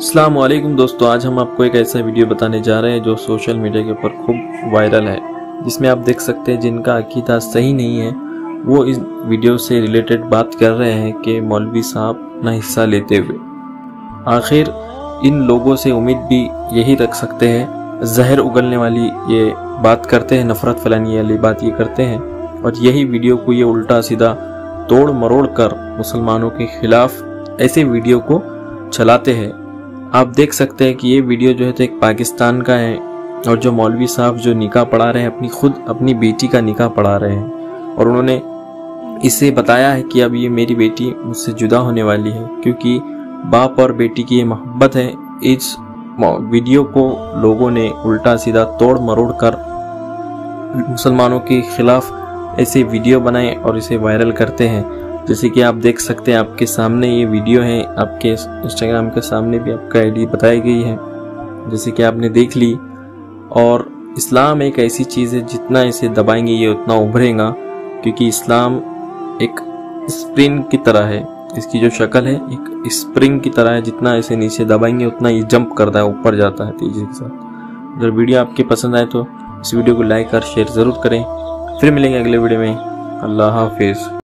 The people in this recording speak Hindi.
वालेकुम दोस्तों, आज हम आपको एक ऐसा वीडियो बताने जा रहे हैं जो सोशल मीडिया के ऊपर खूब वायरल है, जिसमें आप देख सकते हैं जिनका अकीदा सही नहीं है, वो इस वीडियो से रिलेटेड बात कर रहे हैं कि मौलवी साहब ना हिस्सा लेते हुए। आखिर इन लोगों से उम्मीद भी यही रख सकते हैं, जहर उगलने वाली ये बात करते हैं, नफरत फैलाने वाली बात ये करते हैं, और यही वीडियो को ये उल्टा सीधा तोड़ मरोड़ कर मुसलमानों के खिलाफ ऐसे वीडियो को चलाते हैं। आप देख सकते हैं कि ये वीडियो जो है तो एक पाकिस्तान का है और जो मौलवी साहब जो निकाह पढ़ा रहे हैं, अपनी खुद अपनी बेटी का निकाह पढ़ा रहे हैं। और उन्होंने इसे बताया है कि अब ये मेरी बेटी मुझसे जुदा होने वाली है, क्योंकि बाप और बेटी की ये मोहब्बत है। इस वीडियो को लोगों ने उल्टा सीधा तोड़ मरोड़ कर मुसलमानों के खिलाफ ऐसे वीडियो बनाए और इसे वायरल करते हैं। जैसे कि आप देख सकते हैं, आपके सामने ये वीडियो है, आपके इंस्टाग्राम के सामने भी आपका आईडी बताई गई है, जैसे कि आपने देख ली। और इस्लाम एक ऐसी चीज़ है, जितना इसे दबाएँगे ये उतना उभरेगा, क्योंकि इस्लाम एक स्प्रिंग की तरह है। इसकी जो शक्ल है, एक स्प्रिंग की तरह है, जितना इसे नीचे दबाएँगे, उतना ये जंप करता है, ऊपर जाता है तेज़ी के साथ। अगर वीडियो आपके पसंद आए तो इस वीडियो को लाइक और शेयर ज़रूर करें। फिर मिलेंगे अगले वीडियो में। अल्लाह हाफिज़।